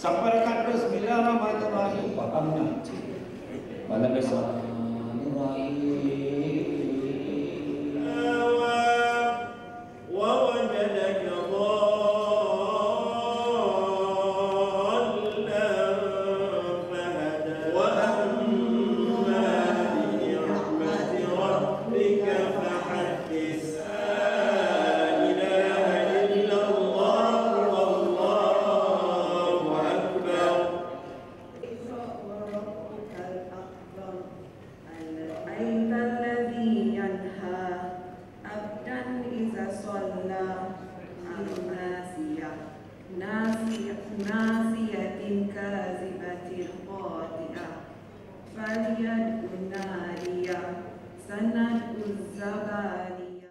Sampai dekat tu, Bismillahirrahmanirrahim. Faham tak? Malam besok. إلا ناسية ناسية ناسية كاذبة خاطئة. فليدع نارية سند الزوج